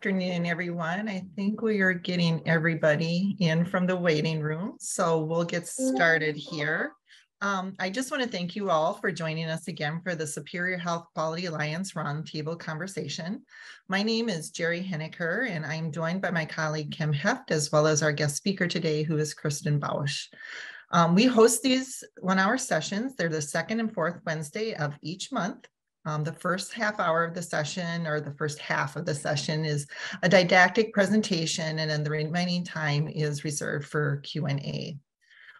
afternoon, everyone. I think we are getting everybody in from the waiting room, so we'll get started here. Um, I just want to thank you all for joining us again for the Superior Health Quality Alliance Roundtable conversation. My name is Jerry Henniker, and I'm joined by my colleague Kim Heft, as well as our guest speaker today, who is Kristen Bausch. Um, we host these one-hour sessions. They're the second and fourth Wednesday of each month. Um, the first half hour of the session or the first half of the session is a didactic presentation and then the remaining time is reserved for Q&A.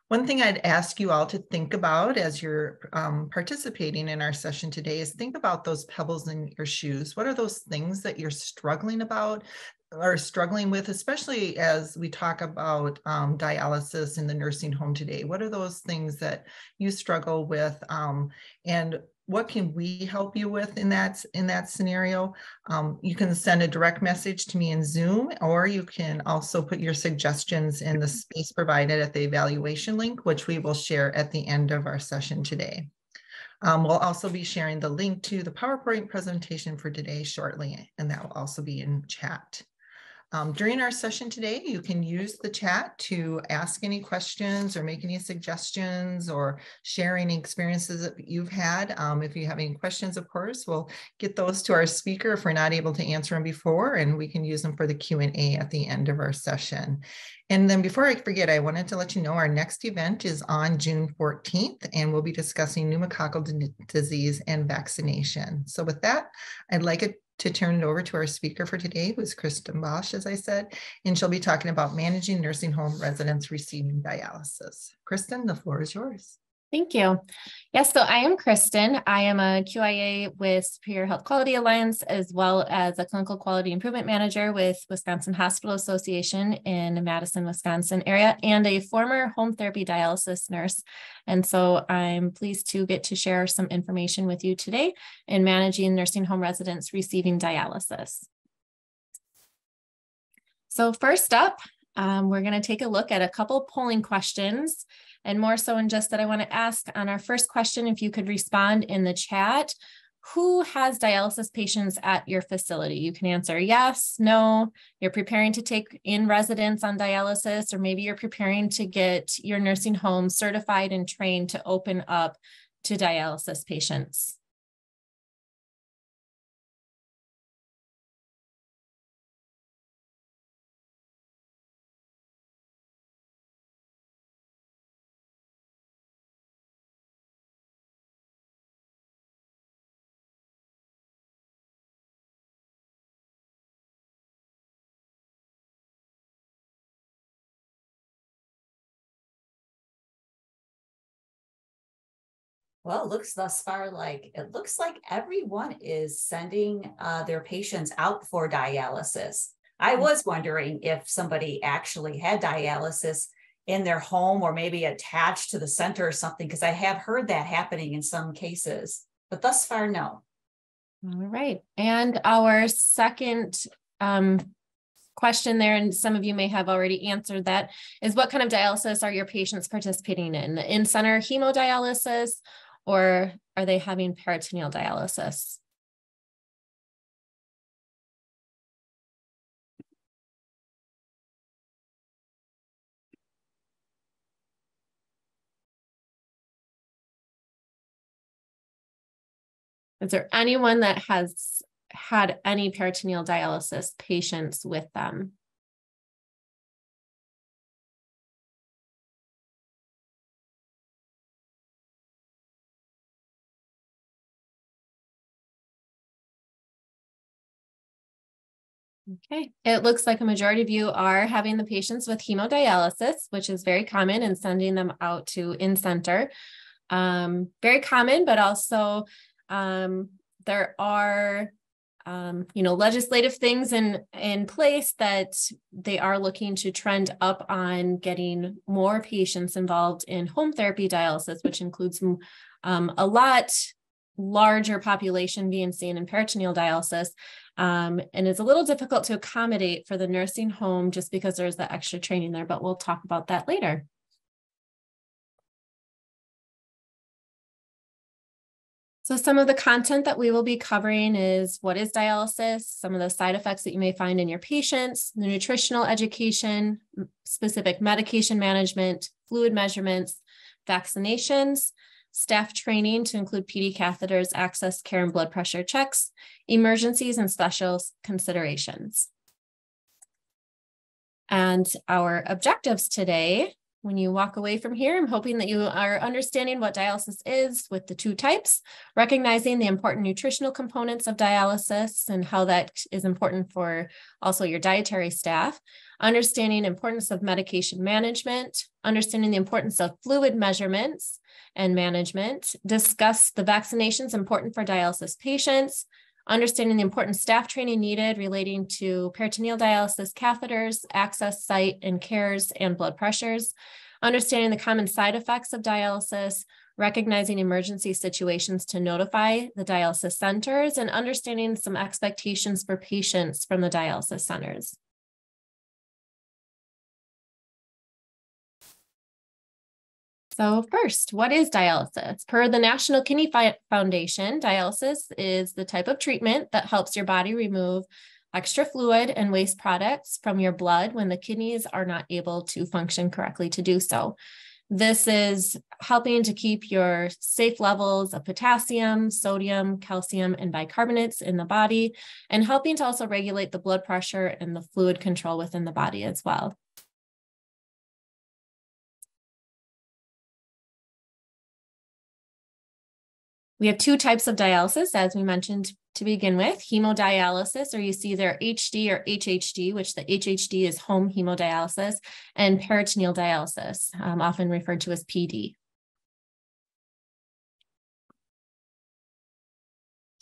One thing I'd ask you all to think about as you're um, participating in our session today is think about those pebbles in your shoes. What are those things that you're struggling about or struggling with, especially as we talk about um, dialysis in the nursing home today? What are those things that you struggle with? Um, and what can we help you with in that in that scenario? Um, you can send a direct message to me in zoom or you can also put your suggestions in the space provided at the evaluation link which we will share at the end of our session today. Um, we'll also be sharing the link to the powerpoint presentation for today shortly and that will also be in chat um, during our session today, you can use the chat to ask any questions or make any suggestions or share any experiences that you've had. Um, if you have any questions, of course, we'll get those to our speaker if we're not able to answer them before, and we can use them for the Q&A at the end of our session. And then before I forget, I wanted to let you know our next event is on June 14th, and we'll be discussing pneumococcal disease and vaccination. So with that, I'd like it to turn it over to our speaker for today, who's Kristen Bosch, as I said, and she'll be talking about managing nursing home residents receiving dialysis. Kristen, the floor is yours. Thank you. Yes, so I am Kristen. I am a QIA with Superior Health Quality Alliance, as well as a clinical quality improvement manager with Wisconsin Hospital Association in the Madison, Wisconsin area, and a former home therapy dialysis nurse. And so I'm pleased to get to share some information with you today in managing nursing home residents receiving dialysis. So first up, um, we're going to take a look at a couple polling questions and more so in just that I want to ask on our first question, if you could respond in the chat, who has dialysis patients at your facility? You can answer yes, no, you're preparing to take in residents on dialysis, or maybe you're preparing to get your nursing home certified and trained to open up to dialysis patients. Well, it looks thus far like it looks like everyone is sending uh, their patients out for dialysis. I hmm. was wondering if somebody actually had dialysis in their home or maybe attached to the center or something, because I have heard that happening in some cases, but thus far, no. All right. And our second um, question there, and some of you may have already answered that, is what kind of dialysis are your patients participating in? In center hemodialysis or are they having peritoneal dialysis? Is there anyone that has had any peritoneal dialysis patients with them? Okay, it looks like a majority of you are having the patients with hemodialysis, which is very common and sending them out to in-center. Um, very common, but also um, there are um, you know, legislative things in in place that they are looking to trend up on getting more patients involved in home therapy dialysis, which includes um, a lot larger population being seen in peritoneal dialysis um, and it's a little difficult to accommodate for the nursing home just because there's the extra training there, but we'll talk about that later. So some of the content that we will be covering is what is dialysis, some of the side effects that you may find in your patients, the nutritional education, specific medication management, fluid measurements, vaccinations, staff training to include PD catheters, access care and blood pressure checks, emergencies and special considerations. And our objectives today when you walk away from here, I'm hoping that you are understanding what dialysis is with the two types, recognizing the important nutritional components of dialysis and how that is important for also your dietary staff, understanding importance of medication management, understanding the importance of fluid measurements and management, discuss the vaccinations important for dialysis patients, understanding the important staff training needed relating to peritoneal dialysis catheters, access site and cares, and blood pressures, understanding the common side effects of dialysis, recognizing emergency situations to notify the dialysis centers, and understanding some expectations for patients from the dialysis centers. So first, what is dialysis? Per the National Kidney Foundation, dialysis is the type of treatment that helps your body remove extra fluid and waste products from your blood when the kidneys are not able to function correctly to do so. This is helping to keep your safe levels of potassium, sodium, calcium, and bicarbonates in the body, and helping to also regulate the blood pressure and the fluid control within the body as well. We have two types of dialysis, as we mentioned to begin with hemodialysis, or you see there HD or HHD, which the HHD is home hemodialysis, and peritoneal dialysis, um, often referred to as PD.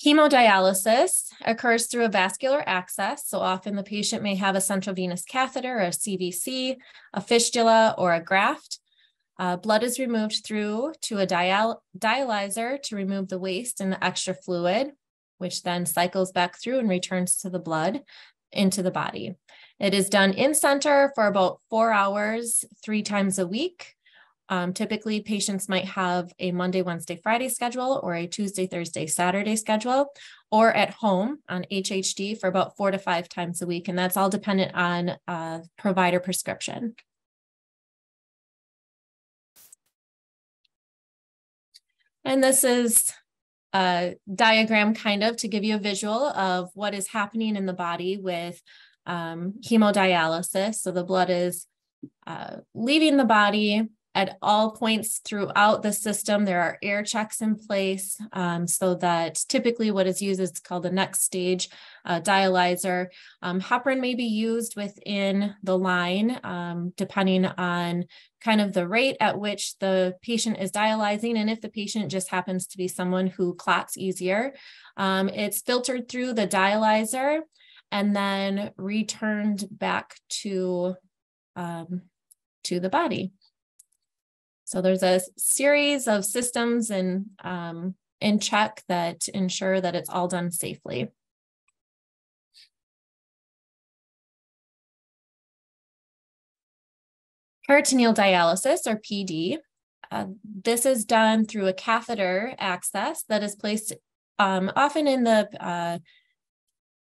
Hemodialysis occurs through a vascular access. So often the patient may have a central venous catheter, or a CVC, a fistula, or a graft. Uh, blood is removed through to a dial dialyzer to remove the waste and the extra fluid, which then cycles back through and returns to the blood into the body. It is done in center for about four hours, three times a week. Um, typically, patients might have a Monday, Wednesday, Friday schedule or a Tuesday, Thursday, Saturday schedule, or at home on HHD for about four to five times a week. And that's all dependent on uh, provider prescription. And this is a diagram kind of to give you a visual of what is happening in the body with um, hemodialysis. So the blood is uh, leaving the body at all points throughout the system. There are air checks in place um, so that typically what is used is called the NxStage uh, dialyzer. Um, heparin may be used within the line um, depending on kind of the rate at which the patient is dialyzing. And if the patient just happens to be someone who clots easier, um, it's filtered through the dialyzer and then returned back to um, to the body. So there's a series of systems and um, in check that ensure that it's all done safely. Peritoneal dialysis or PD. Uh, this is done through a catheter access that is placed um, often in the uh,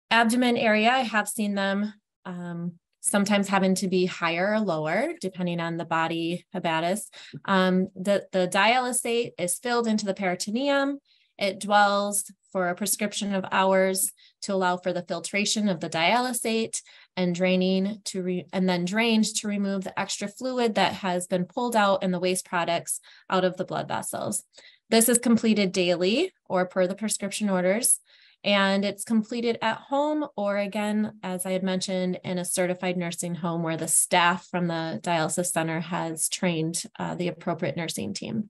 abdomen area. I have seen them um, sometimes having to be higher or lower depending on the body habitus. Um, the, the dialysate is filled into the peritoneum. It dwells for a prescription of hours to allow for the filtration of the dialysate and draining to re- and then drained to remove the extra fluid that has been pulled out and the waste products out of the blood vessels. This is completed daily or per the prescription orders and it's completed at home or again as i had mentioned in a certified nursing home where the staff from the dialysis center has trained uh, the appropriate nursing team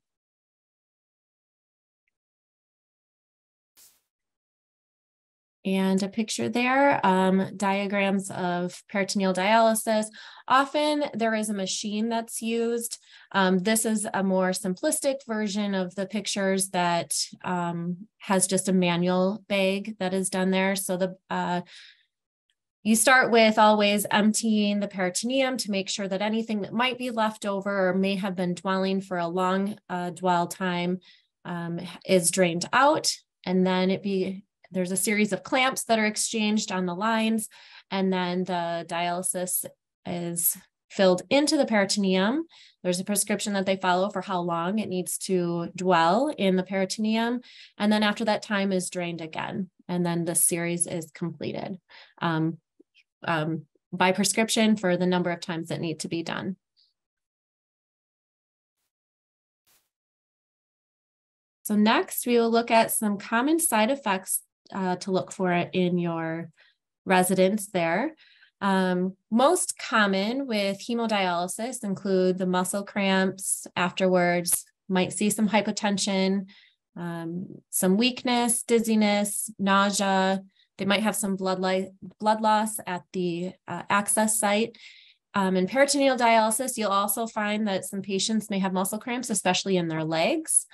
and a picture there, um, diagrams of peritoneal dialysis. Often there is a machine that's used. Um, this is a more simplistic version of the pictures that um, has just a manual bag that is done there. So the uh, you start with always emptying the peritoneum to make sure that anything that might be left over or may have been dwelling for a long uh, dwell time um, is drained out, and then it be there's a series of clamps that are exchanged on the lines, and then the dialysis is filled into the peritoneum. There's a prescription that they follow for how long it needs to dwell in the peritoneum. And then after that time is drained again. And then the series is completed um, um, by prescription for the number of times that need to be done. So next we will look at some common side effects uh, to look for it in your residents there. Um, most common with hemodialysis include the muscle cramps afterwards, might see some hypotension, um, some weakness, dizziness, nausea. They might have some blood, light, blood loss at the uh, access site. Um, in peritoneal dialysis, you'll also find that some patients may have muscle cramps, especially in their legs.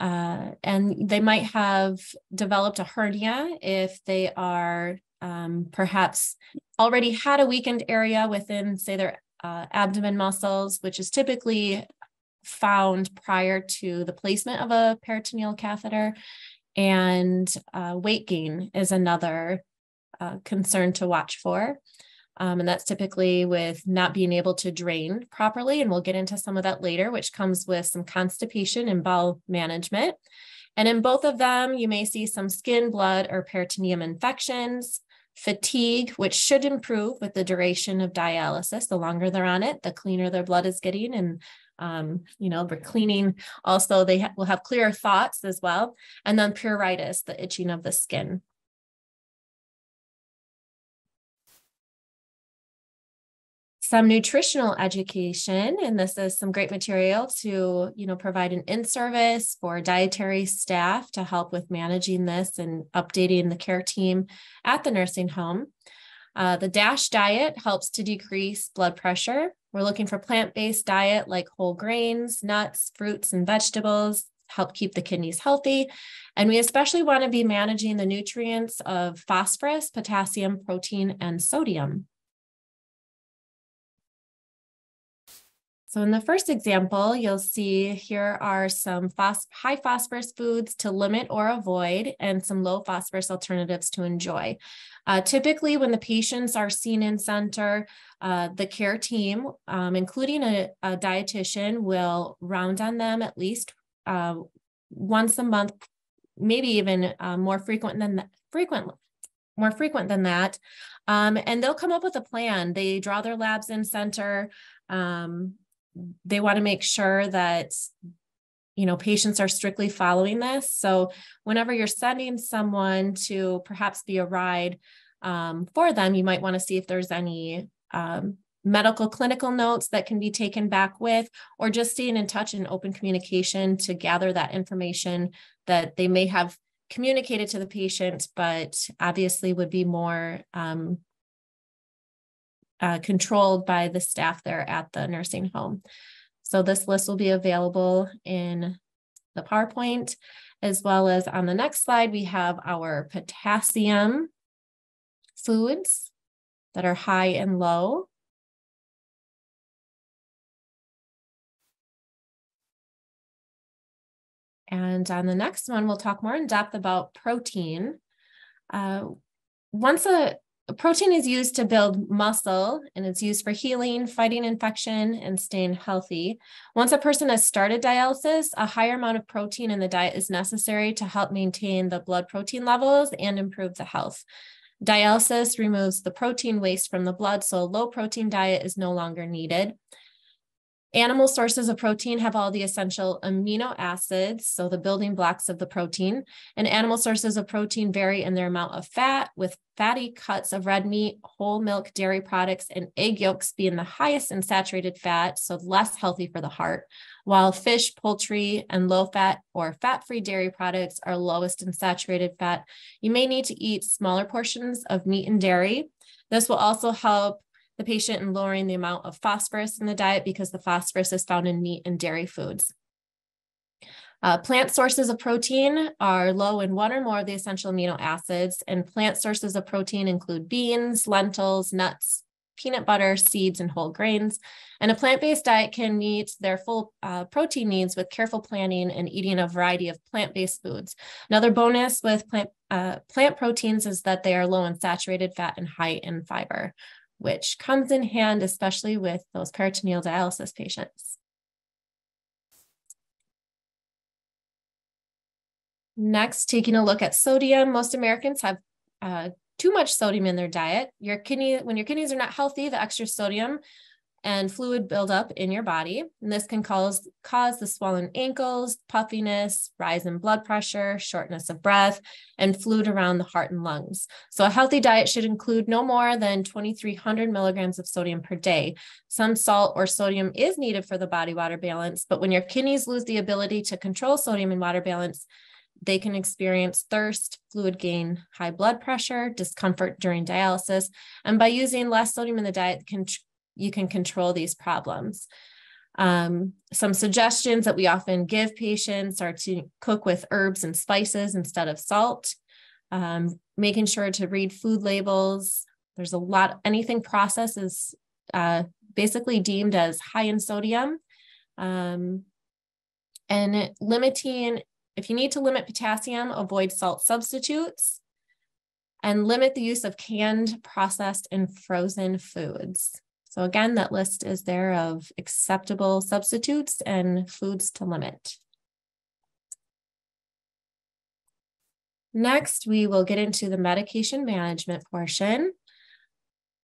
Uh, and they might have developed a hernia if they are um, perhaps already had a weakened area within, say, their uh, abdomen muscles, which is typically found prior to the placement of a peritoneal catheter. And uh, weight gain is another uh, concern to watch for. Um, and that's typically with not being able to drain properly. And we'll get into some of that later, which comes with some constipation and bowel management. And in both of them, you may see some skin, blood, or peritoneum infections, fatigue, which should improve with the duration of dialysis. The longer they're on it, the cleaner their blood is getting. And, um, you know, we're cleaning. Also, they ha- will have clearer thoughts as well. And then pruritus, the itching of the skin. Some nutritional education and this is some great material to you know provide an in-service for dietary staff to help with managing this and updating the care team at the nursing home. Uh, the dash diet helps to decrease blood pressure. We're looking for plant-based diet like whole grains nuts fruits and vegetables help keep the kidneys healthy. And we especially want to be managing the nutrients of phosphorus potassium protein and sodium So in the first example, you'll see here are some high phosphorus foods to limit or avoid and some low phosphorus alternatives to enjoy. Uh, typically, when the patients are seen in center, uh, the care team, um, including a, a, dietitian, will round on them at least uh, once a month, maybe even uh, more frequent than that, frequent, more frequent than that. Um, and they'll come up with a plan. They draw their labs in center. Um, they want to make sure that you know patients are strictly following this. So whenever you're sending someone to perhaps be a ride um, for them you might want to see if there's any um, medical clinical notes that can be taken back with or just staying in touch and open communication to gather that information that they may have communicated to the patient but obviously would be more um, uh, controlled by the staff there at the nursing home. So this list will be available in the PowerPoint, as well as on the next slide, we have our potassium foods that are high and low. And on the next one, we'll talk more in depth about protein. Uh, once a protein is used to build muscle and it's used for healing, fighting infection, and staying healthy. Once a person has started dialysis, a higher amount of protein in the diet is necessary to help maintain the blood protein levels and improve the health. Dialysis removes the protein waste from the blood, so a low protein diet is no longer needed. Animal sources of protein have all the essential amino acids, so the building blocks of the protein. And animal sources of protein vary in their amount of fat, with fatty cuts of red meat, whole milk, dairy products, and egg yolks being the highest in saturated fat, so less healthy for the heart, while fish, poultry, and low fat or fat free dairy products are lowest in saturated fat. You may need to eat smaller portions of meat and dairy. This will also help the patient in lowering the amount of phosphorus in the diet because the phosphorus is found in meat and dairy foods. Uh, plant sources of protein are low in one or more of the essential amino acids, and plant sources of protein include beans, lentils, nuts, peanut butter, seeds, and whole grains. And a plant based diet can meet their full uh, protein needs with careful planning and eating a variety of plant based foods. Another bonus with plant, uh, plant proteins is that they are low in saturated fat and high in fiber, which comes in hand, especially with those peritoneal dialysis patients. Next, taking a look at sodium. Most Americans have uh, too much sodium in their diet. Your kidney, when your kidneys are not healthy, the extra sodium and fluid buildup in your body. And this can cause, cause the swollen ankles, puffiness, rise in blood pressure, shortness of breath, and fluid around the heart and lungs. So a healthy diet should include no more than 2,300 milligrams of sodium per day. Some salt or sodium is needed for the body water balance, but when your kidneys lose the ability to control sodium and water balance, they can experience thirst, fluid gain, high blood pressure, discomfort during dialysis. And by using less sodium in the diet, can, you can control these problems. Um, some suggestions that we often give patients are to cook with herbs and spices instead of salt, um, making sure to read food labels. There's a lot, anything processed is uh, basically deemed as high in sodium. Um, and limiting if you need to limit potassium, avoid salt substitutes and limit the use of canned, processed, and frozen foods. So again, that list is there of acceptable substitutes and foods to limit. Next, we will get into the medication management portion.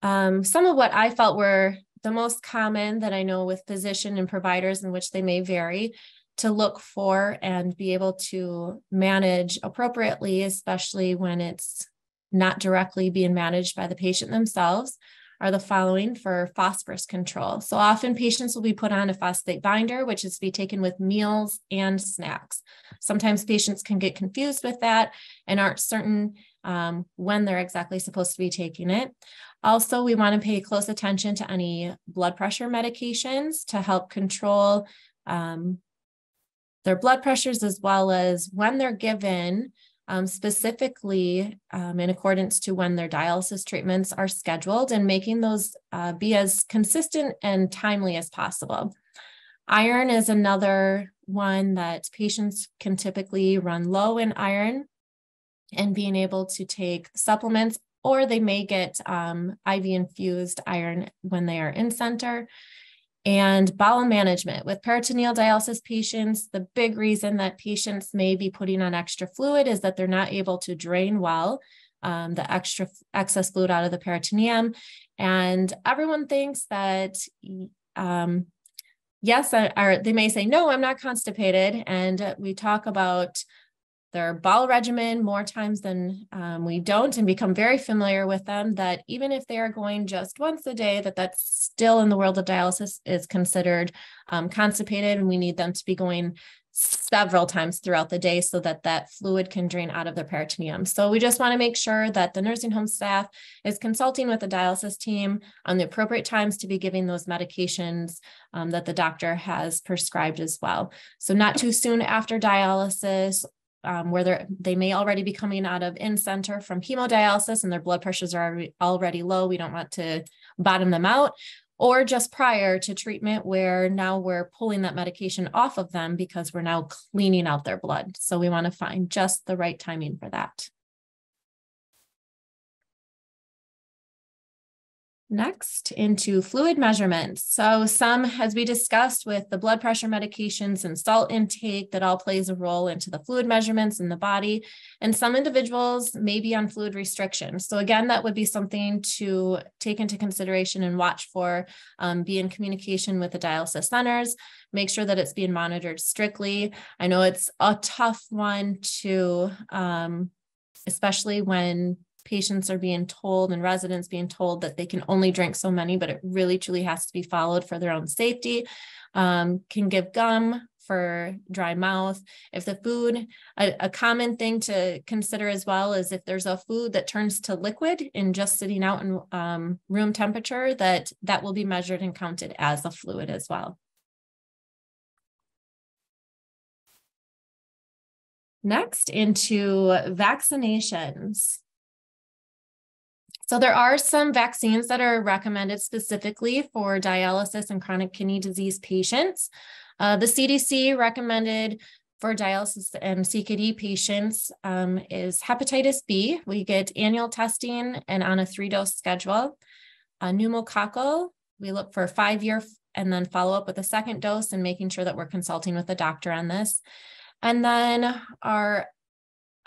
Um, some of what I felt were the most common that I know with physician and providers in which they may vary to look for and be able to manage appropriately, especially when it's not directly being managed by the patient themselves, are the following for phosphorus control. So often patients will be put on a phosphate binder, which is to be taken with meals and snacks. Sometimes patients can get confused with that and aren't certain um, when they're exactly supposed to be taking it. Also, we want to pay close attention to any blood pressure medications to help control um, their blood pressures as well as when they're given um, specifically um, in accordance to when their dialysis treatments are scheduled and making those uh, be as consistent and timely as possible. Iron is another one that patients can typically run low in iron and being able to take supplements or they may get um, IV infused iron when they are in center and bowel management. With peritoneal dialysis patients the big reason that patients may be putting on extra fluid is that they're not able to drain well um, the extra excess fluid out of the peritoneum. And everyone thinks that um, yes or they may say no i'm not constipated. And we talk about their bowel regimen more times than um, we don't and become very familiar with them that even if they are going just once a day that that's still in the world of dialysis is considered um, constipated and we need them to be going several times throughout the day so that that fluid can drain out of the peritoneum. So we just want to make sure that the nursing home staff is consulting with the dialysis team on the appropriate times to be giving those medications um, that the doctor has prescribed as well. So not too soon after dialysis um, where they may already be coming out of in center from hemodialysis and their blood pressures are already low. We don't want to bottom them out or just prior to treatment where now we're pulling that medication off of them because we're now cleaning out their blood. So we want to find just the right timing for that. Next, into fluid measurements. So, some, as we discussed with the blood pressure medications and salt intake, that all plays a role into the fluid measurements in the body. And some individuals may be on fluid restriction. So, again, that would be something to take into consideration and watch for, um, be in communication with the dialysis centers, make sure that it's being monitored strictly. I know it's a tough one to, um, especially when patients are being told and residents being told that they can only drink so many, but it really truly has to be followed for their own safety. Um, can give gum for dry mouth. If the food, a, a, common thing to consider as well is if there's a food that turns to liquid in just sitting out in um, room temperature, that that will be measured and counted as a fluid as well. Next into vaccinations. So there are some vaccines that are recommended specifically for dialysis and chronic kidney disease patients. Uh, the CDC recommended for dialysis and CKD patients um, is hepatitis B. We get annual testing and on a three dose schedule. Uh, pneumococcal, we look for five year and then follow up with a second dose and making sure that we're consulting with the doctor on this. And then our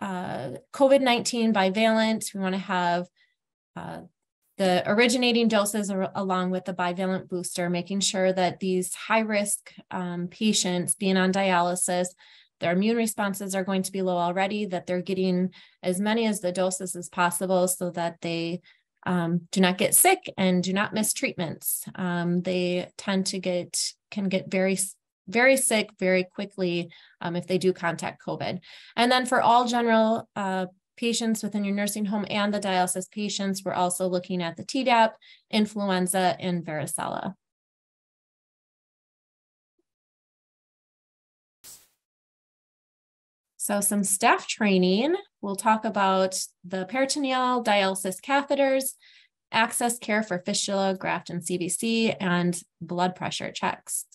uh, COVID 19 bivalent, we want to have uh, the originating doses are, along with the bivalent booster, making sure that these high risk um, patients being on dialysis, their immune responses are going to be low already, that they're getting as many as the doses as possible so that they um, do not get sick and do not miss treatments. Um, they tend to get, can get very very sick very quickly um, if they do contact COVID. And then for all general uh, patients within your nursing home and the dialysis patients, we're also looking at the Tdap, influenza, and varicella. So some staff training, we'll talk about the peritoneal dialysis catheters, access care for fistula, graft, and CVC, and blood pressure checks.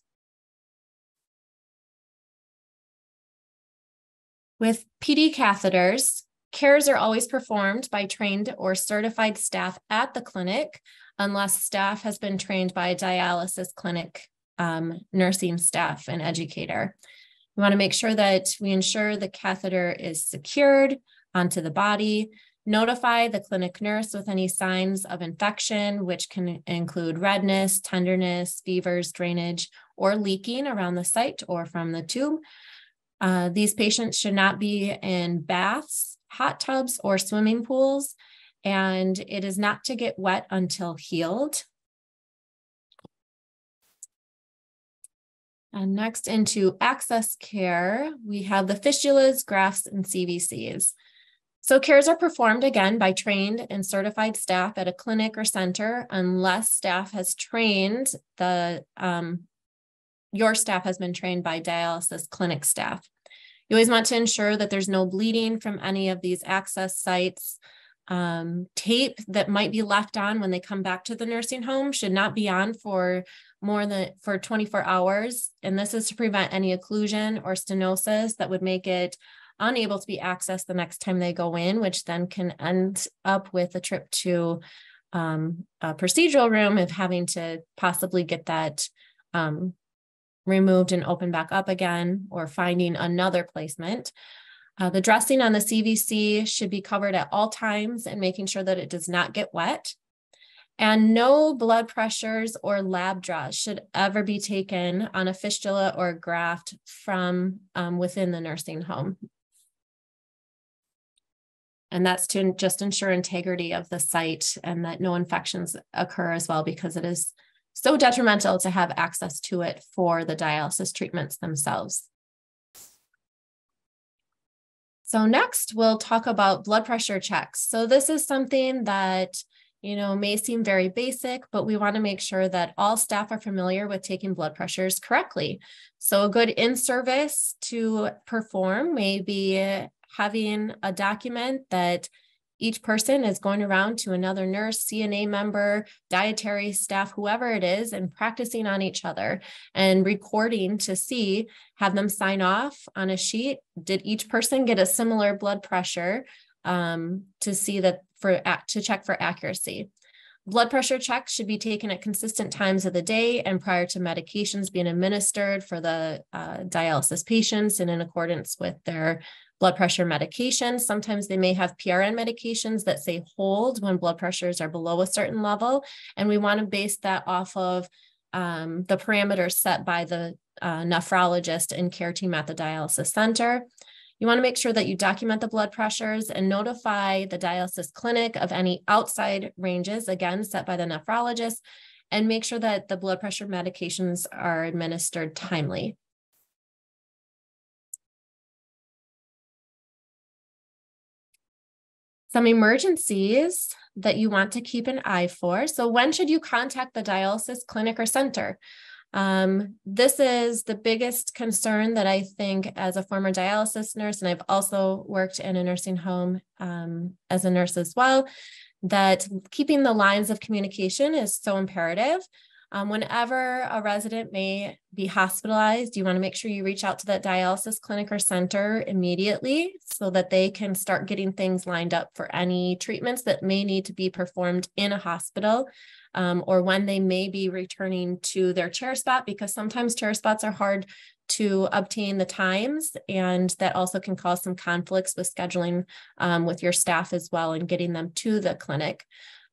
With PD catheters, Cares are always performed by trained or certified staff at the clinic, unless staff has been trained by a dialysis clinic um, nursing staff and educator. We want to make sure that we ensure the catheter is secured onto the body, notify the clinic nurse with any signs of infection, which can include redness, tenderness, fevers, drainage, or leaking around the site or from the tube. Uh, these patients should not be in baths, hot tubs or swimming pools, and it is not to get wet until healed. And next into access care, we have the fistulas, grafts, and CVCs. So cares are performed again by trained and certified staff at a clinic or center unless staff has trained the, um, your staff has been trained by dialysis clinic staff. You always want to ensure that there's no bleeding from any of these access sites. Um, tape that might be left on when they come back to the nursing home should not be on for more than for 24 hours. And this is to prevent any occlusion or stenosis that would make it unable to be accessed the next time they go in, which then can end up with a trip to um, a procedural room of having to possibly get that um, removed and opened back up again or finding another placement. Uh, the dressing on the CVC should be covered at all times and making sure that it does not get wet. And no blood pressures or lab draws should ever be taken on a fistula or graft from um, within the nursing home. And that's to just ensure integrity of the site and that no infections occur as well, because it is so detrimental to have access to it for the dialysis treatments themselves. So next we'll talk about blood pressure checks. So this is something that you know may seem very basic, but we want to make sure that all staff are familiar with taking blood pressures correctly. So a good in-service to perform may be having a document that each person is going around to another nurse, CNA member, dietary staff, whoever it is, and practicing on each other and recording to see, have them sign off on a sheet. Did each person get a similar blood pressure um, to see that for to check for accuracy? Blood pressure checks should be taken at consistent times of the day and prior to medications being administered for the uh, dialysis patients and in accordance with their blood pressure medications. Sometimes they may have PRN medications that say hold when blood pressures are below a certain level. And we want to base that off of um, the parameters set by the uh, nephrologist and care team at the dialysis center. You want to make sure that you document the blood pressures and notify the dialysis clinic of any outside ranges, again, set by the nephrologist, and make sure that the blood pressure medications are administered timely. Some emergencies that you want to keep an eye for. So, when should you contact the dialysis clinic or center? Um, this is the biggest concern that I think as a former dialysis nurse, and I've also worked in a nursing home um, as a nurse as well. that keeping the lines of communication is so imperative. Um, whenever a resident may be hospitalized, you want to make sure you reach out to that dialysis clinic or center immediately so that they can start getting things lined up for any treatments that may need to be performed in a hospital um, or when they may be returning to their chair spot because sometimes chair spots are hard to obtain the times and that also can cause some conflicts with scheduling um, with your staff as well and getting them to the clinic.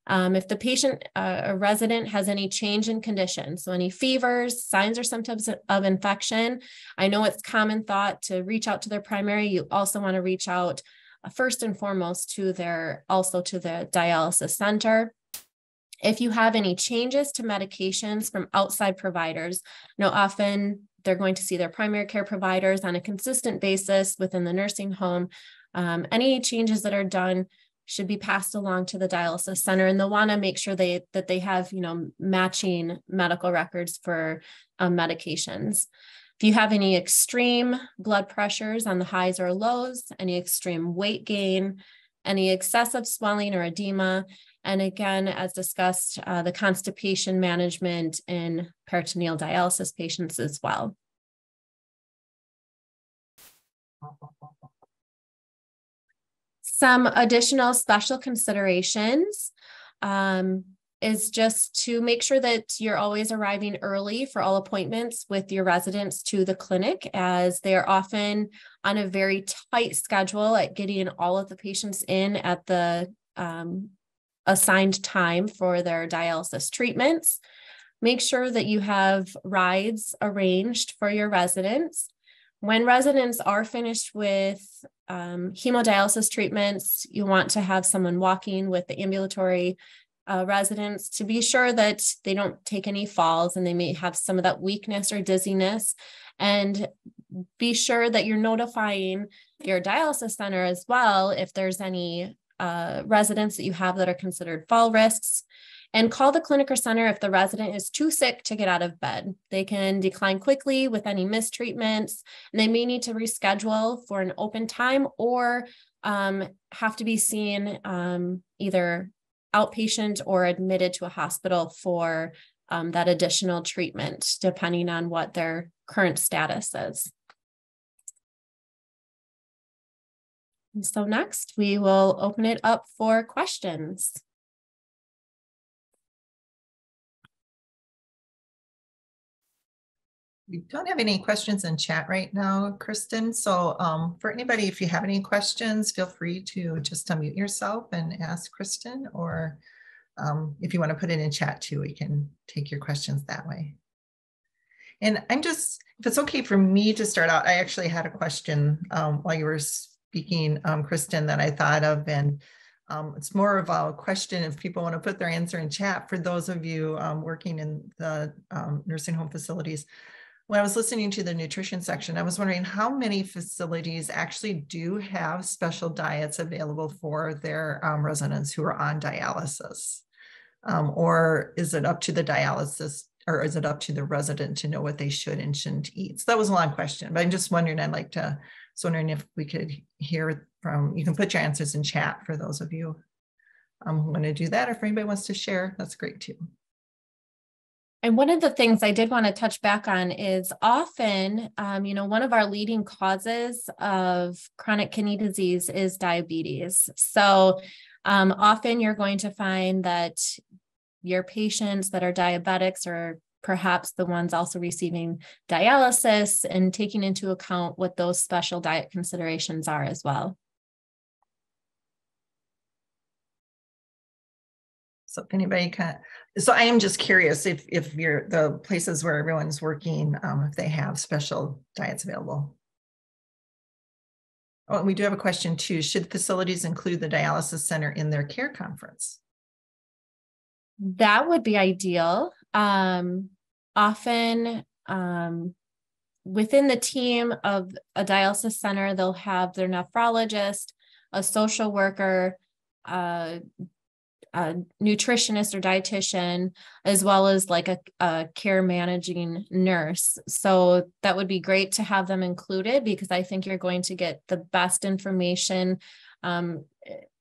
Um, if the patient, uh, a resident has any change in condition, so any fevers, signs or symptoms of infection, I know it's common thought to reach out to their primary. You also want to reach out uh, first and foremost to their, also to the dialysis center. If you have any changes to medications from outside providers, you know, often they're going to see their primary care providers on a consistent basis within the nursing home. Um, any changes that are done should be passed along to the dialysis center and they'll want to make sure they that they have you know matching medical records for um, medications if you have any extreme blood pressures on the highs or lows any extreme weight gain any excessive swelling or edema and again, as discussed, uh, the constipation management in peritoneal dialysis patients as well. Some additional special considerations um, is just to make sure that you're always arriving early for all appointments with your residents to the clinic, as they are often on a very tight schedule at getting all of the patients in at the um, assigned time for their dialysis treatments. Make sure that you have rides arranged for your residents. When residents are finished with um, hemodialysis treatments, you want to have someone walking with the ambulatory uh, residents to be sure that they don't take any falls and they may have some of that weakness or dizziness. And be sure that you're notifying your dialysis center as well if there's any uh, residents that you have that are considered fall risks and call the clinic or center if the resident is too sick to get out of bed. They can decline quickly with any mistreatments, and they may need to reschedule for an open time or um, have to be seen um, either outpatient or admitted to a hospital for um, that additional treatment, depending on what their current status is. So next, we will open it up for questions. We don't have any questions in chat right now, Kristen. So um, for anybody, if you have any questions, feel free to just unmute yourself and ask Kristen, or um, if you want to put it in chat too, we can take your questions that way. And I'm just, if it's okay for me to start out, I actually had a question um, while you were speaking, um, Kristen, that I thought of. And um, it's more of a question if people want to put their answer in chat for those of you um, working in the nursing home facilities. When I was listening to the nutrition section, I was wondering how many facilities actually do have special diets available for their um, residents who are on dialysis? Um, or is it up to the dialysis or is it up to the resident to know what they should and shouldn't eat? So that was a long question, but I'm just wondering, I'd like to so wondering if we could hear from, you can put your answers in chat for those of you um, who want to do that. Or if anybody wants to share, that's great too. And one of the things I did want to touch back on is often, um, you know, one of our leading causes of chronic kidney disease is diabetes. So um, often you're going to find that your patients that are diabetics or perhaps the ones also receiving dialysis and taking into account what those special diet considerations are as well. So if anybody can, so I am just curious if if you're the places where everyone's working, um, if they have special diets available. Oh, and we do have a question too. Should facilities include the dialysis center in their care conference? That would be ideal. Um, often um, within the team of a dialysis center, they'll have their nephrologist, a social worker, uh, a nutritionist or dietitian, as well as like a, a, care managing nurse. So that would be great to have them included because I think you're going to get the best information um,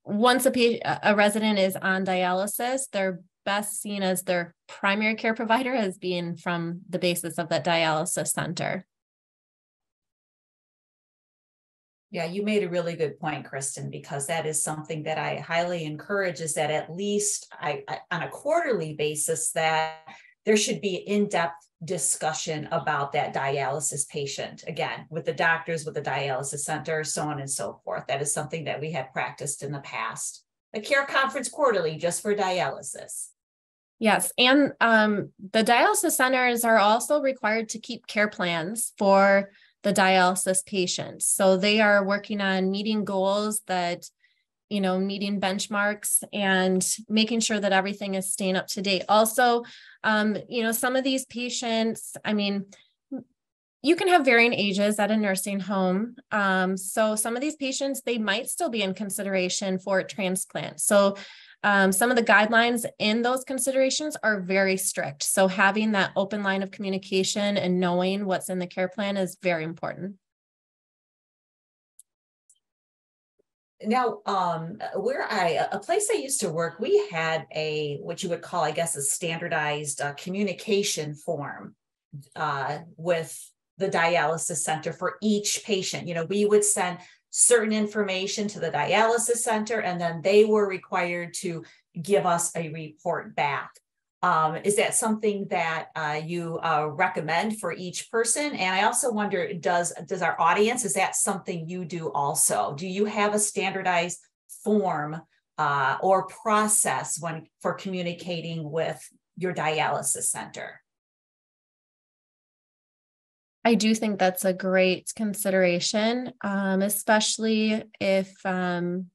once a, pa- a resident is on dialysis, they're best seen as their primary care provider as being from the basis of that dialysis center. Yeah, you made a really good point, Kristen, because that is something that I highly encourage is that at least I, I on a quarterly basis that there should be in-depth discussion about that dialysis patient. Again with the doctors with the dialysis center so on and so forth. That is something that we have practiced in the past. A care conference quarterly just for dialysis. Yes and um, the dialysis centers are also required to keep care plans for the dialysis patients so they are working on meeting goals that you know meeting benchmarks and making sure that everything is staying up to date also um, you know, some of these patients, I mean, you can have varying ages at a nursing home. Um, so some of these patients, they might still be in consideration for a transplant. So um, some of the guidelines in those considerations are very strict. So having that open line of communication and knowing what's in the care plan is very important. now um where i a place i used to work we had a what you would call i guess a standardized uh, communication form uh, with the dialysis center for each patient you know we would send certain information to the dialysis center and then they were required to give us a report back um, is that something that uh, you uh, recommend for each person? And I also wonder, does does our audience is that something you do also? Do you have a standardized form uh, or process when for communicating with your dialysis center? I do think that's a great consideration, um, especially if um,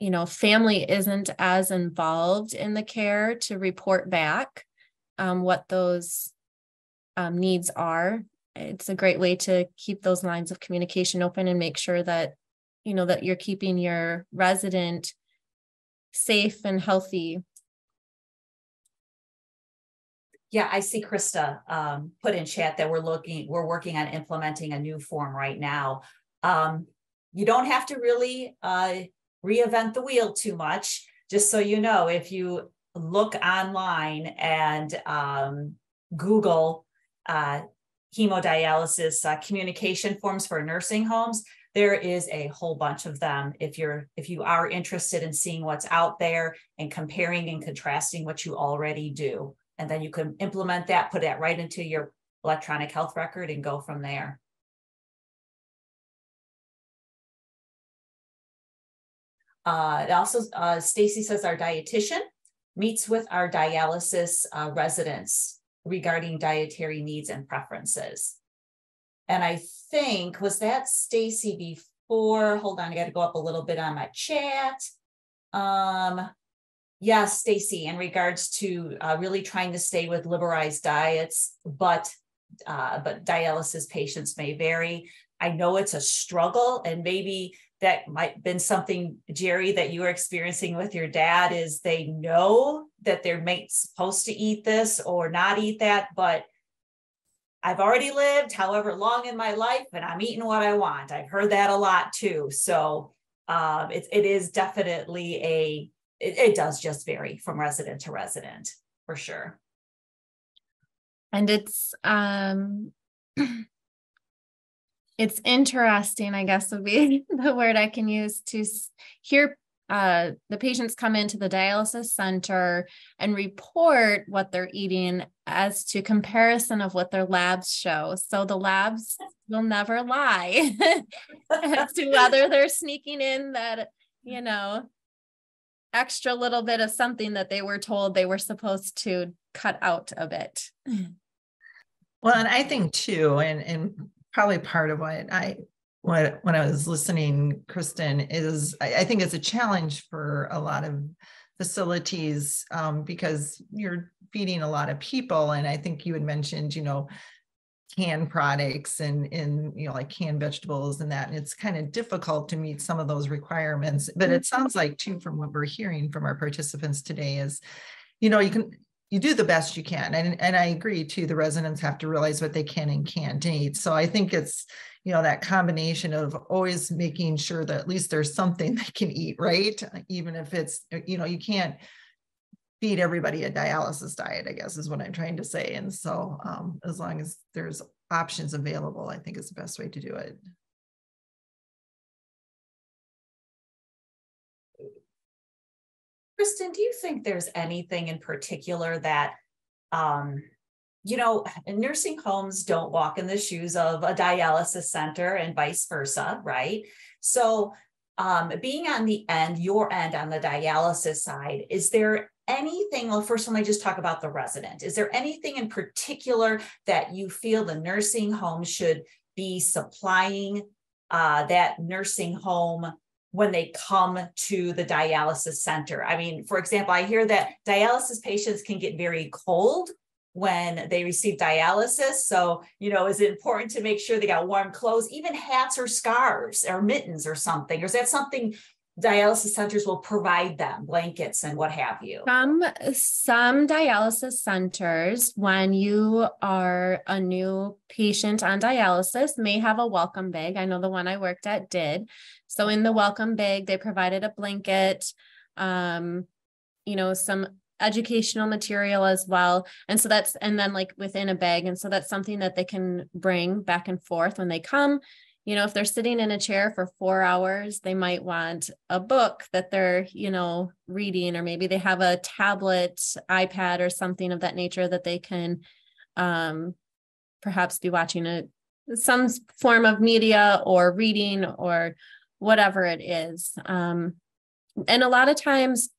you know, family isn't as involved in the care to report back um, what those um, needs are. It's a great way to keep those lines of communication open and make sure that, you know, that you're keeping your resident safe and healthy. Yeah, I see Krista um, put in chat that we're looking, we're working on implementing a new form right now. Um, you don't have to really uh, reinvent the wheel too much. Just so you know, if you look online and um, Google uh, hemodialysis uh, communication forms for nursing homes, there is a whole bunch of them. If you're if you are interested in seeing what's out there and comparing and contrasting what you already do, and then you can implement that, put that right into your electronic health record, and go from there. Uh, also, uh, Stacy says our dietitian meets with our dialysis uh, residents regarding dietary needs and preferences. And I think, was that Stacy before? Hold on, I got to go up a little bit on my chat. Um, yes, Stacy, in regards to uh, really trying to stay with liberalized diets, but uh, but dialysis patients may vary. I know it's a struggle, and maybe that might been something jerry that you were experiencing with your dad is they know that they're supposed to eat this or not eat that but i've already lived however long in my life and i'm eating what i want i've heard that a lot too so um, it, it is definitely a it, it does just vary from resident to resident for sure and it's um it's interesting, I guess would be the word I can use to hear uh, the patients come into the dialysis center and report what they're eating as to comparison of what their labs show. So the labs will never lie as to whether they're sneaking in that, you know, extra little bit of something that they were told they were supposed to cut out of it. Well, and I think too, and and probably part of what I what when I was listening, Kristen, is I, I think it's a challenge for a lot of facilities um, because you're feeding a lot of people. And I think you had mentioned, you know, canned products and in you know like canned vegetables and that and it's kind of difficult to meet some of those requirements but it mm-hmm. sounds like too from what we're hearing from our participants today is you know you can you do the best you can. And, and I agree too, the residents have to realize what they can and can't eat. So I think it's, you know, that combination of always making sure that at least there's something they can eat, right? Even if it's, you know, you can't feed everybody a dialysis diet, I guess is what I'm trying to say. And so um, as long as there's options available, I think is the best way to do it. Kristen, do you think there's anything in particular that, um, you know, nursing homes don't walk in the shoes of a dialysis center and vice versa, right? So, um, being on the end, your end on the dialysis side, is there anything? Well, first, let me just talk about the resident. Is there anything in particular that you feel the nursing home should be supplying uh, that nursing home when they come to the dialysis center. I mean, for example, I hear that dialysis patients can get very cold when they receive dialysis. So, you know, is it important to make sure they got warm clothes, even hats or scarves or mittens or something? Or is that something dialysis centers will provide them blankets and what have you. Some some dialysis centers when you are a new patient on dialysis may have a welcome bag. I know the one i worked at did. So in the welcome bag they provided a blanket um you know some educational material as well. And so that's and then like within a bag. And so that's something that they can bring back and forth when they come you know if they're sitting in a chair for four hours they might want a book that they're you know reading or maybe they have a tablet ipad or something of that nature that they can um, perhaps be watching a some form of media or reading or whatever it is. Um, and a lot of times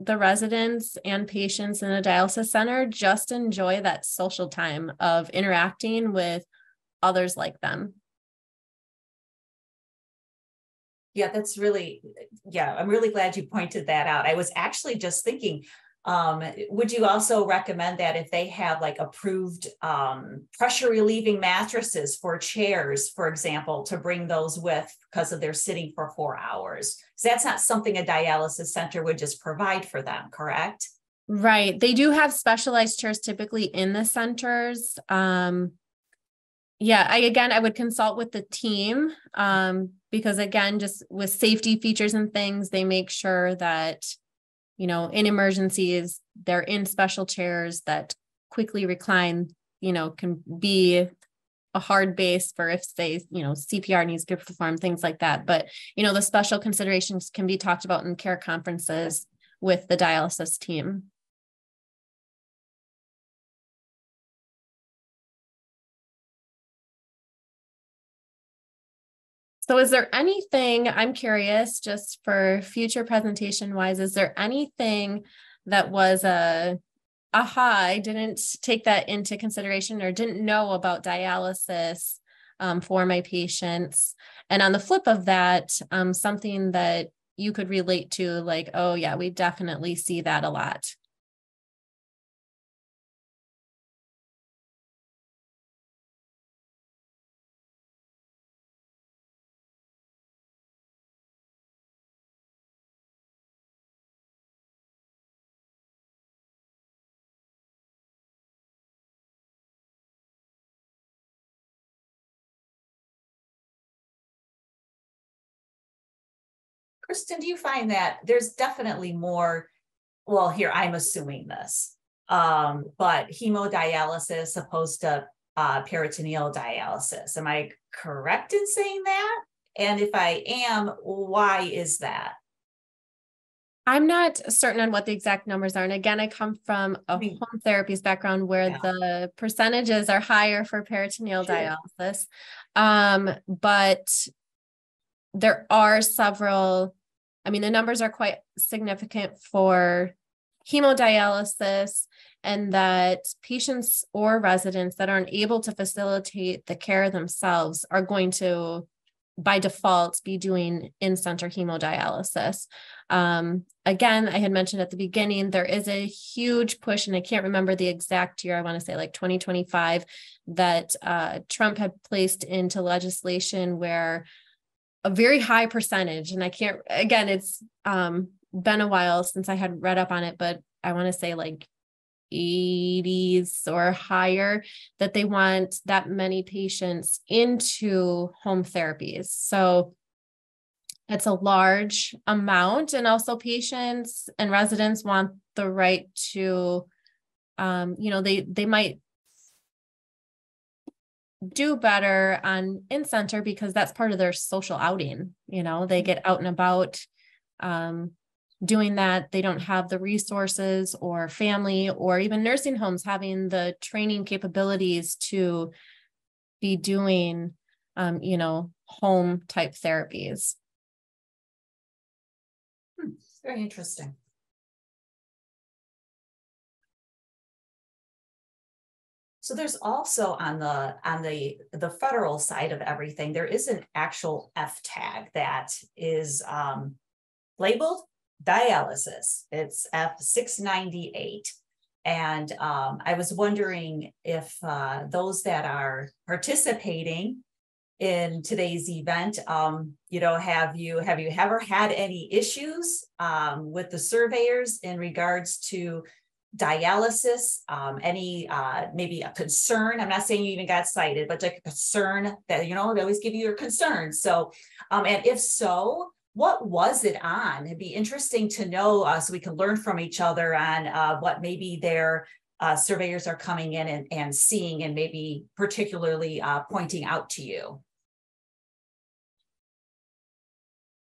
the residents and patients in a dialysis center just enjoy that social time of interacting with others like them Yeah, that's really, yeah, I'm really glad you pointed that out. I was actually just thinking, um, would you also recommend that if they have like approved um, pressure relieving mattresses for chairs, for example, to bring those with because of their sitting for four hours? So that's not something a dialysis center would just provide for them, correct? Right. They do have specialized chairs typically in the centers. Um, yeah, I again I would consult with the team um, because again, just with safety features and things, they make sure that you know in emergencies they're in special chairs that quickly recline. You know, can be a hard base for if say you know CPR needs to be performed, things like that. But you know the special considerations can be talked about in care conferences with the dialysis team. So is there anything, I'm curious, just for future presentation wise, is there anything that was a aha, I didn't take that into consideration or didn't know about dialysis um, for my patients. And on the flip of that, um, something that you could relate to, like, oh, yeah, we definitely see that a lot. Kristen, do you find that there's definitely more? Well, here I'm assuming this, um, but hemodialysis opposed to uh, peritoneal dialysis. Am I correct in saying that? And if I am, why is that? I'm not certain on what the exact numbers are. And again, I come from a home therapies background where yeah. the percentages are higher for peritoneal sure. dialysis. Um, but there are several I mean, the numbers are quite significant for hemodialysis and that patients or residents that aren't able to facilitate the care themselves are going to by default be doing in-center hemodialysis. Um, again i had mentioned at the beginning there is a huge push and i can't remember the exact year i want to say like 2025 that uh, trump had placed into legislation where a very high percentage and i can't again it's um been a while since i had read up on it but i want to say like 80s or higher that they want that many patients into home therapies. So it's a large amount, and also patients and residents want the right to, um, you know, they they might do better on in center because that's part of their social outing. You know, they get out and about. Um, doing that they don't have the resources or family or even nursing homes having the training capabilities to be doing um, you know home type therapies hmm, very interesting So there's also on the on the the federal side of everything, there is an actual F tag that is um, labeled dialysis. It's F698. And um, I was wondering if uh, those that are participating in today's event, um, you know, have you have you ever had any issues um, with the surveyors in regards to dialysis? Um, any uh, maybe a concern? I'm not saying you even got cited, but like a concern that you know they always give you your concerns. So, um, and if so, what was it on? It'd be interesting to know uh, so we can learn from each other on uh, what maybe their uh, surveyors are coming in and, and seeing and maybe particularly uh, pointing out to you.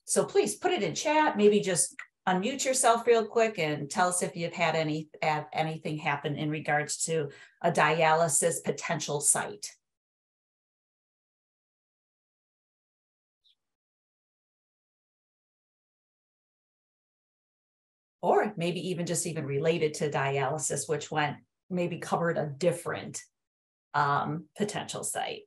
So please put it in chat, maybe just unmute yourself real quick and tell us if you've had any anything happen in regards to a dialysis potential site. or maybe even just even related to dialysis, which went maybe covered a different um, potential site.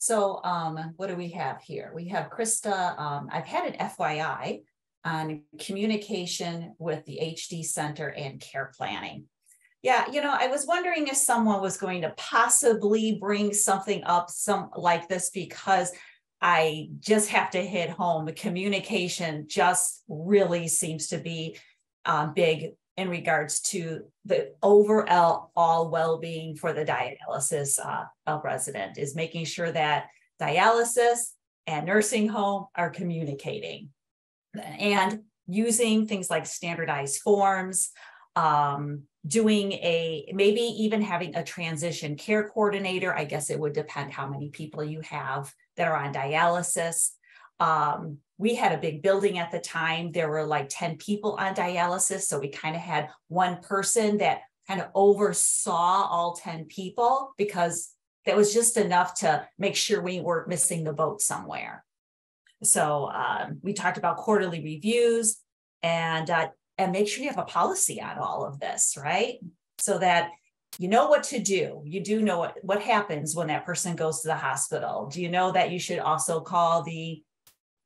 So um, what do we have here? We have Krista. Um, I've had an FYI on communication with the HD Center and care planning. Yeah, you know, I was wondering if someone was going to possibly bring something up some like this because I just have to hit home. The communication just really seems to be um, big in regards to the overall all well-being for the dialysis uh, resident is making sure that dialysis and nursing home are communicating. And using things like standardized forms um, doing a maybe even having a transition care coordinator. I guess it would depend how many people you have that are on dialysis um, we had a big building at the time. There were like 10 people on dialysis. So we kind of had one person that kind of oversaw all 10 people because that was just enough to make sure we weren't missing the boat somewhere. So um, we talked about quarterly reviews and uh, and make sure you have a policy on all of this, right? So that you know what to do. You do know what, what happens when that person goes to the hospital. Do you know that you should also call the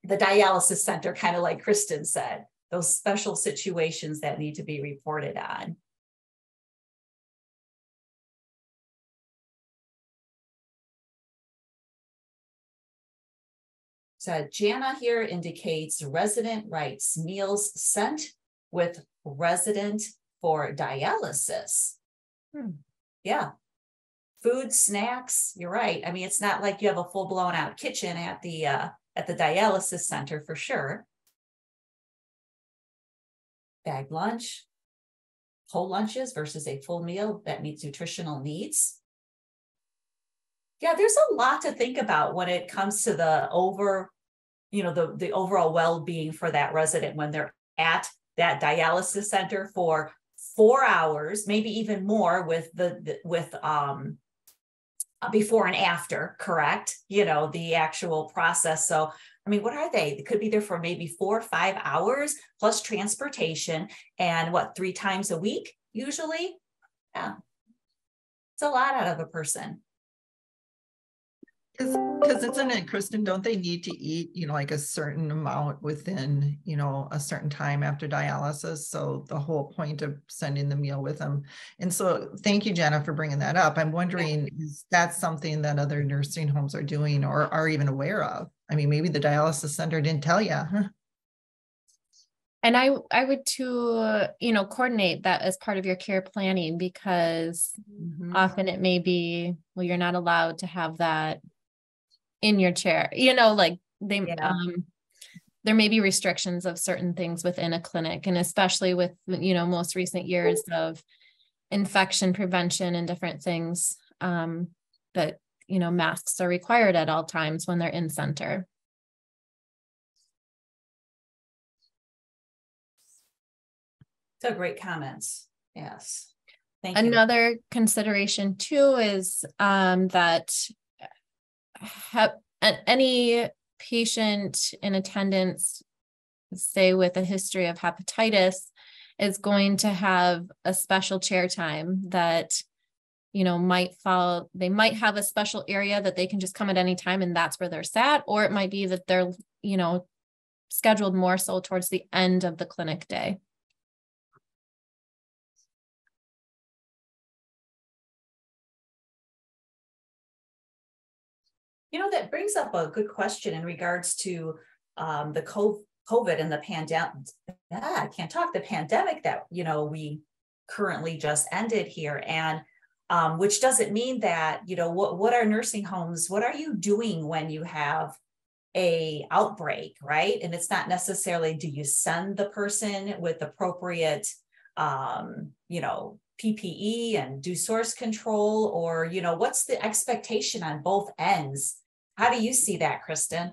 the dialysis center, kind of like Kristen said, those special situations that need to be reported on. So Jana here indicates resident rights meals sent with resident for dialysis. Hmm. Yeah. Food, snacks, you're right. I mean, it's not like you have a full blown out kitchen at the uh, at the dialysis center for sure. Bag lunch, whole lunches versus a full meal that meets nutritional needs. Yeah, there's a lot to think about when it comes to the over, you know, the, the overall well-being for that resident when they're at that dialysis center for four hours, maybe even more with the, the with um before and after, correct? You know, the actual process. So, I mean, what are they? They could be there for maybe four or five hours plus transportation and what, three times a week usually? Yeah. It's a lot out of a person. Because isn't it, Kristen, don't they need to eat, you know, like a certain amount within, you know, a certain time after dialysis? So the whole point of sending the meal with them. And so thank you, Jenna, for bringing that up. I'm wondering, is that something that other nursing homes are doing or are even aware of? I mean, maybe the dialysis center didn't tell you. And I I would to you know coordinate that as part of your care planning because Mhm. often it may be well you're not allowed to have that in your chair you know like they Yeah. um there may be restrictions of certain things within a clinic and especially with you know most recent years of infection prevention and different things um that you know masks are required at all times when they're in center So great comments. Yes. Thank you. Another consideration too is um that have any patient in attendance, say with a history of hepatitis, is going to have a special chair time that you know might fall they might have a special area that they can just come at any time and that's where they're sat or it might be that they're you know scheduled more so towards the end of the clinic day You know, that brings up a good question in regards to um, the COVID and the pandemic. Ah, I can't talk the pandemic that, you know, we currently just ended here. And um, which doesn't mean that, you know, what, what are nursing homes, what are you doing when you have a outbreak, right? And it's not necessarily do you send the person with appropriate, um, you know, PPE and do source control, or you know, what's the expectation on both ends? How do you see that, Kristen?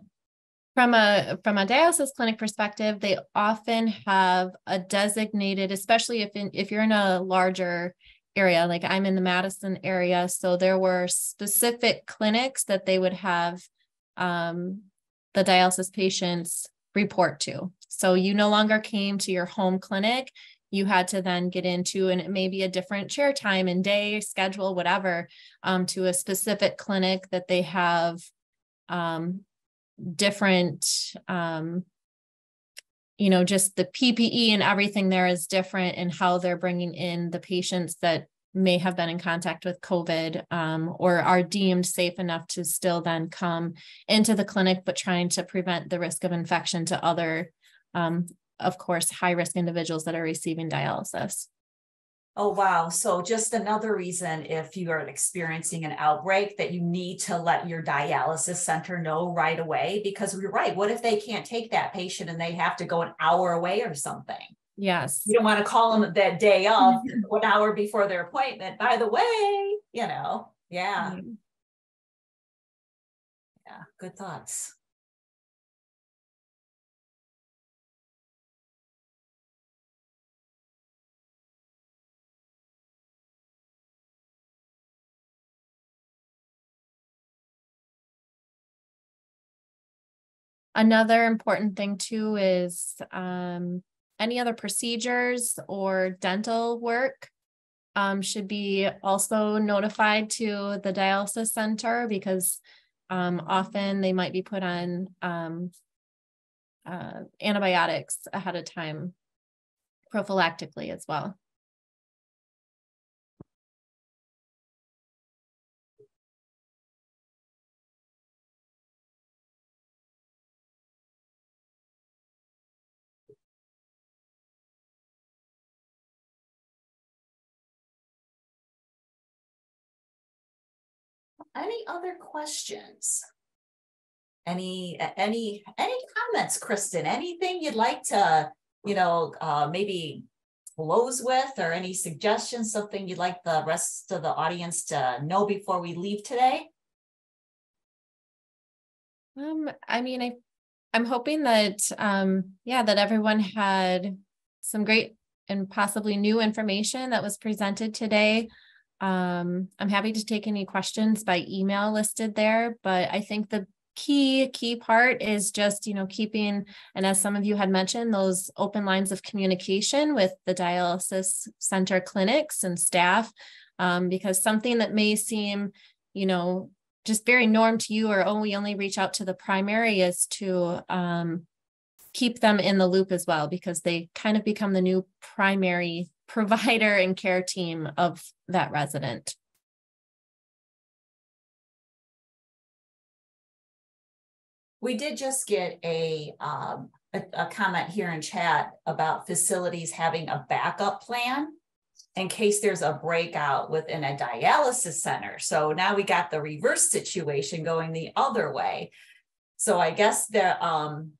from a from a dialysis clinic perspective they often have a designated especially if in, if you're in a larger area like i'm in the madison area so there were specific clinics that they would have um, the dialysis patients report to so you no longer came to your home clinic you had to then get into and it may be a different chair time and day schedule whatever um, to a specific clinic that they have um, different um you know just the ppe and everything there is different in how they're bringing in the patients that may have been in contact with covid um, or are deemed safe enough to still then come into the clinic but trying to prevent the risk of infection to other um, of course high risk individuals that are receiving dialysis Oh, wow. So just another reason if you are experiencing an outbreak that you need to let your dialysis center know right away because we're right. What if they can't take that patient and they have to go an hour away or something? yes You don't want to call them that day of one hour before their appointment. By the way, you know, yeah, Mhm. yeah, good thoughts. Another important thing too is um, any other procedures or dental work um, should be also notified to the dialysis center because um, often they might be put on um, uh, antibiotics ahead of time prophylactically as well. Any other questions? Any, any, any comments, Kristen? Anything you'd like to, you know, uh, maybe close with or any suggestions, something you'd like the rest of the audience to know before we leave today? Um, I mean, I, I'm hoping that, um, yeah, that everyone had some great and possibly new information that was presented today. Um, I'm happy to take any questions by email listed there, but I think the key, key part is just, you know, keeping, and as some of you had mentioned, those open lines of communication with the dialysis center clinics and staff. Um, because something that may seem, you know, just very norm to you or oh we only reach out to the primary is to um, keep them in the loop as well because they kind of become the new primary provider and care team of that resident. We did just get a, um, a, a comment here in chat about facilities having a backup plan in case there's a breakout within a dialysis center. So now we got the reverse situation going the other way. So I guess there, um,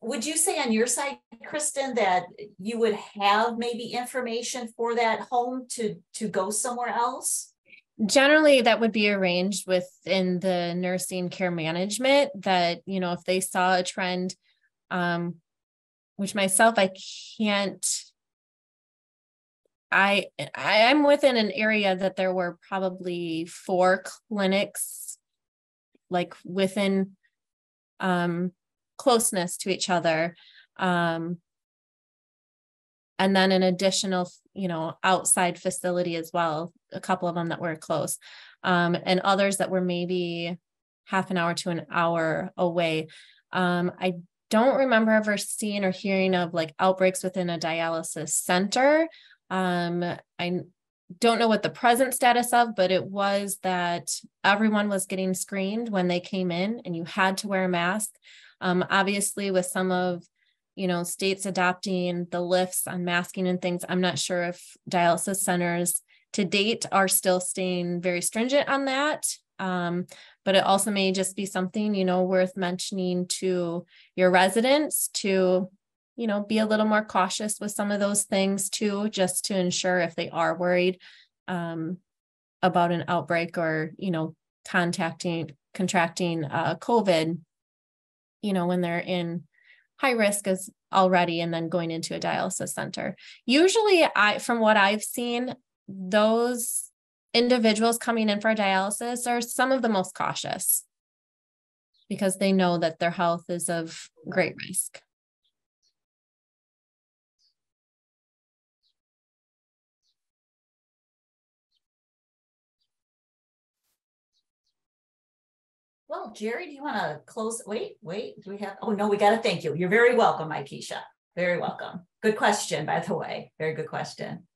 would you say on your side, Kristen, that you would have maybe information for that home to to go somewhere else? Generally, that would be arranged within the nursing care management. That you know, if they saw a trend, um, which myself I can't. I I am within an area that there were probably four clinics, like within um closeness to each other um, and then an additional you know outside facility as well a couple of them that were close um, and others that were maybe half an hour to an hour away. Um, i don't remember ever seeing or hearing of like outbreaks within a dialysis center. Um, i don't know what the present status of but it was that everyone was getting screened when they came in and you had to wear a mask um, obviously, with some of you know states adopting the lifts on masking and things, I'm not sure if dialysis centers to date are still staying very stringent on that. Um, but it also may just be something you know worth mentioning to your residents to you know be a little more cautious with some of those things too just to ensure if they are worried um, about an outbreak or you know contacting contracting uh, covid you know, when they're in high risk as already and then going into a dialysis center. Usually I from what I've seen, those individuals coming in for dialysis are some of the most cautious because they know that their health is of great risk. Well, Jerry, do you want to close? Wait, wait, do we have? Oh, no, we got to thank you. You're very welcome, Aikisha. Very welcome. Good question, by the way. Very good question.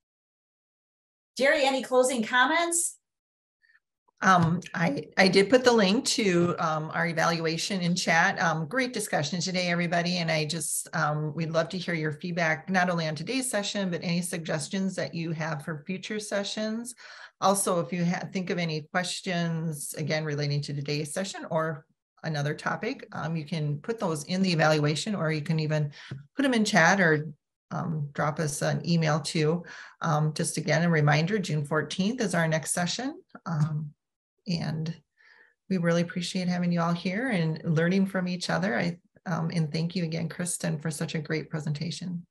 Jerry, any closing comments? Um, I, I did put the link to um, our evaluation in chat. Um, great discussion today, everybody. And I just, um, we'd love to hear your feedback, not only on today's session, but any suggestions that you have for future sessions. Also, if you think of any questions, again, relating to today's session or another topic, um, you can put those in the evaluation or you can even put them in chat or um, drop us an email too. Um, just again, a reminder, June 14th is our next session. Um, and we really appreciate having you all here and learning from each other. I um, And thank you again, Kristen, for such a great presentation.